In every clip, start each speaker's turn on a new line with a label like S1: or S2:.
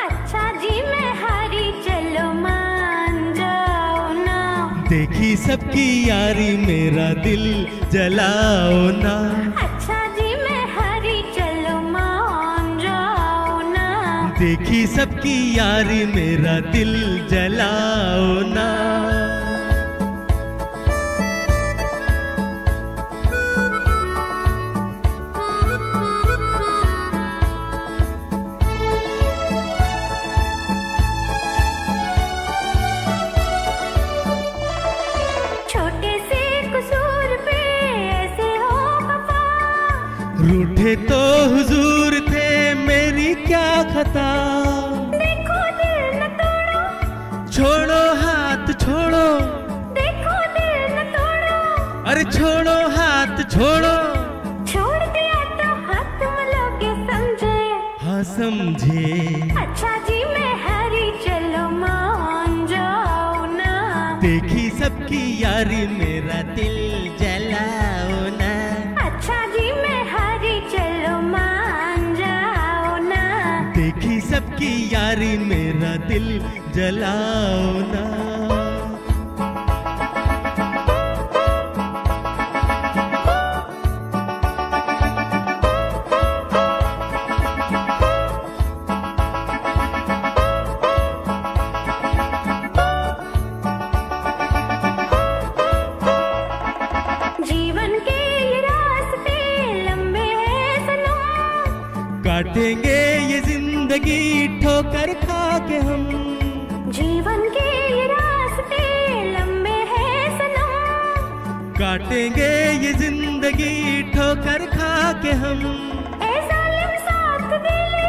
S1: अच्छा जी मैं हारी चलो मान जाओ ना।
S2: देखी सबकी यारी मेरा दिल जलाओ ना।
S1: अच्छा जी मैं हारी चलो मान जाओ ना।
S2: देखी सबकी यारी मेरा दिल जलाओ ना। रूठे तो हुजूर थे मेरी क्या खता?
S1: देखो दिल न तोड़ो।
S2: छोड़ो हाथ छोड़ो।
S1: देखो दिल न तोड़ो।
S2: अरे छोड़ो हाथ छोड़ो।
S1: छोड़ दिया तो हाथ मलोगे समझे।
S2: हाँ समझे।
S1: अच्छा जी मैं हरी चलो मान जाओ ना।
S2: देखी सबकी यारी मेरा सबकी यारी मेरा दिल जलाओ ना। काटेंगे ये ज़िंदगी ठोकर खा के हम।
S1: जीवन के ये रास्ते लंबे हैं सनम।
S2: काटेंगे ये ज़िंदगी ठोकर खा के हम
S1: साथ दे ले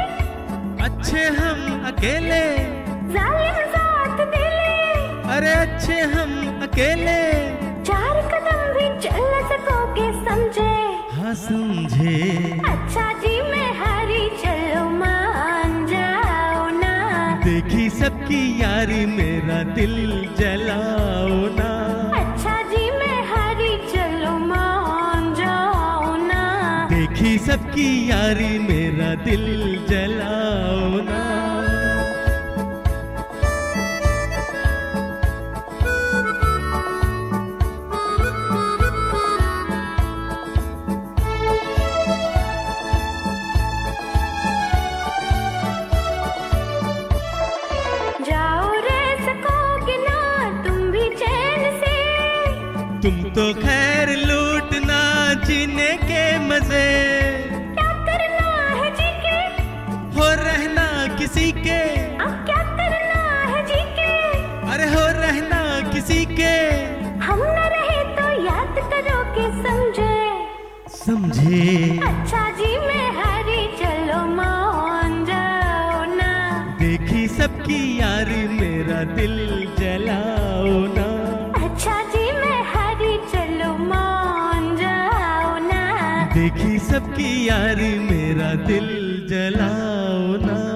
S2: अच्छे हम अकेले।
S1: साथ दे ले
S2: अरे अच्छे हम अकेले।
S1: चार कदम भी चल सकोगे समझे।
S2: हाँ समझे।
S1: अच्छा जी।
S2: सबकी यारी मेरा दिल जलाओ ना।
S1: अच्छा जी मैं हरी चलो मान जाओ ना।
S2: देखी सबकी यारी मेरा दिल जलाओ ना।
S1: तुम
S2: तो खैर लूटना जीने के मज़े।
S1: क्या करना है जी के
S2: हो रहना किसी के।
S1: अब क्या करना है जी के
S2: अरे हो रहना किसी के।
S1: हम न रहे तो याद करोगे समझे।
S2: समझे।
S1: अच्छा जी मैं हरी। चलो मान जाओ ना।
S2: देखी सबकी यारी मेरा दिल देखी सबकी यारी मेरा दिल जलाओ ना।